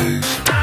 Peace.